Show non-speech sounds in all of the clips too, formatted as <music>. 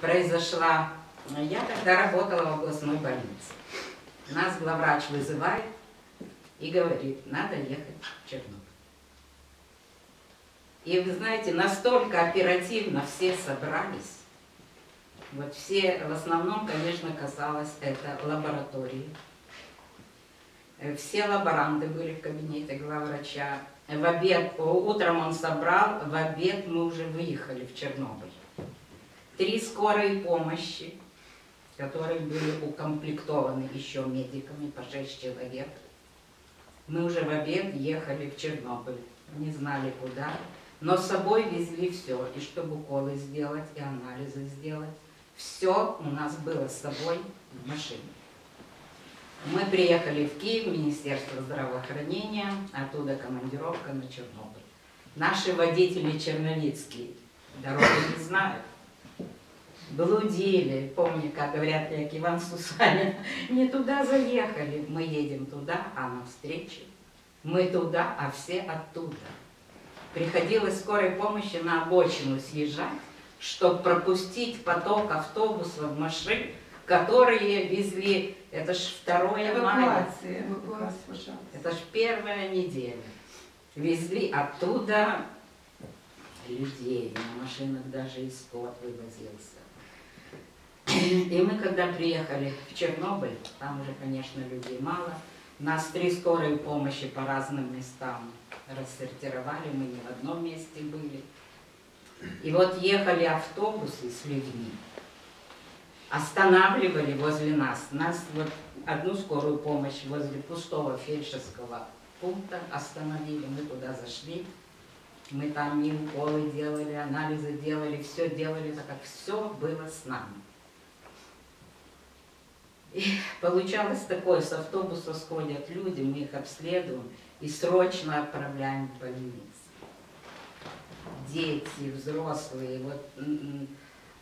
произошла. Я тогда работала в областной больнице. Нас главврач вызывает и говорит, надо ехать в Чернобыль. И вы знаете, настолько оперативно все собрались, вот все, в основном, конечно, касалось это лаборатории. Э, Все лаборанты были в кабинете главврача. В обед, утром он собрал, в обед мы уже выехали в Чернобыль. Три скорые помощи, которые были укомплектованы еще медиками по шесть человек. Мы уже в обед ехали в Чернобыль, не знали куда, но с собой везли все, и чтобы уколы сделать, и анализы сделать. Все у нас было с собой в машине. Мы приехали в Киев, Министерство здравоохранения, оттуда командировка на Чернобыль. Наши водители черновицкие дороги не знают. Блудили, помню, как говорят, как Иван Сусанин, <laughs> не туда заехали, мы едем туда, а навстречу. Мы туда, а все оттуда. Приходилось скорой помощи на обочину съезжать, чтобы пропустить поток автобусов, машин, которые везли, это ж 2 мая, Эвакуация, эвакуация, пожалуйста. это ж первая неделя. Везли оттуда людей, на машинах даже и скот вывозился. И мы, когда приехали в Чернобыль, там уже, конечно, людей мало, нас три скорые помощи по разным местам рассортировали, мы не в одном месте были. И вот ехали автобусы с людьми, останавливали возле нас. Нас вот одну скорую помощь возле пустого фельдшерского пункта остановили, мы туда зашли. Мы там и уколы делали, анализы делали, все делали, так как все было с нами. И <laughs> получалось такое, с автобуса сходят люди, мы их обследуем и срочно отправляем в больницу. Дети, взрослые, вот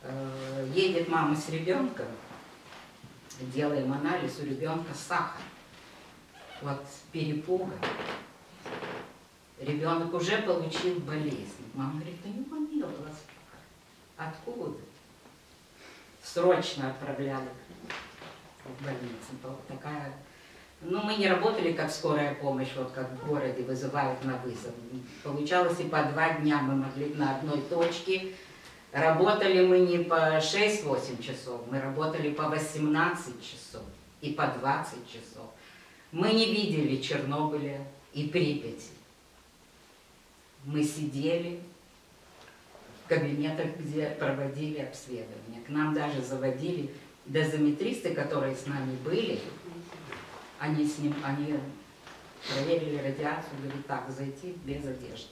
э, едет мама с ребенком, делаем анализ, у ребенка сахар. Вот перепуга. Ребенок уже получил болезнь. Мама говорит, да не было. Откуда? Срочно отправляли в больницу. То Такая... Ну, мы не работали как скорая помощь, вот как в городе вызывают на вызов. Получалось и по два дня мы могли на одной точке. Работали мы не по 6-8 часов, мы работали по 18 часов и по 20 часов. Мы не видели Чернобыля и Припяти. Мы сидели в кабинетах, где проводили обследование. К нам даже заводили дозометристы, которые с нами были. Они, с ним, они проверили радиацию, говорит, так, зайти без одежды.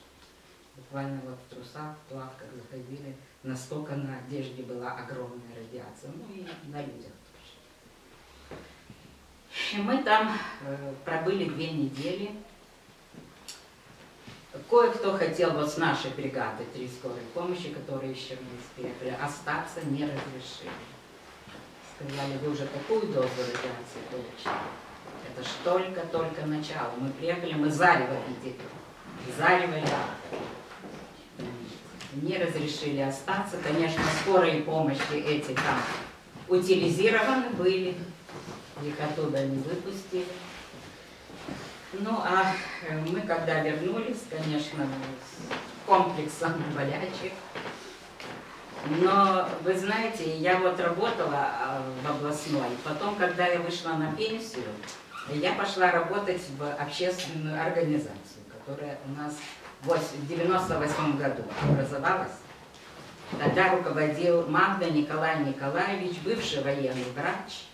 Буквально вот в трусах, в плавках заходили. Настолько на одежде была огромная радиация. Ну и на людях тоже. И мы там э, пробыли две недели. Кое-кто хотел вот с нашей бригады три скорой помощи, которые еще не успели, остаться не разрешили. Сказали, вы уже такую дозу радиации получили. Это ж только-только начало. Мы приехали, мы зарево видели. Зарево. Не разрешили остаться. Конечно, скорые помощи эти там утилизированы были. Их оттуда не выпустили. Ну, а мы когда вернулись, конечно, с комплексом болячек. Но, вы знаете, я вот работала а, в областной, потом, когда я вышла на пенсию, я пошла работать в общественную организацию, которая у нас в 1998 году образовалась. Тогда руководил Магда Николай Николаевич, бывший военный врач.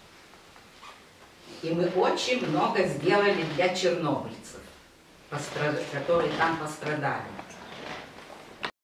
И мы очень много сделали для чернобыльцев, которые там пострадали.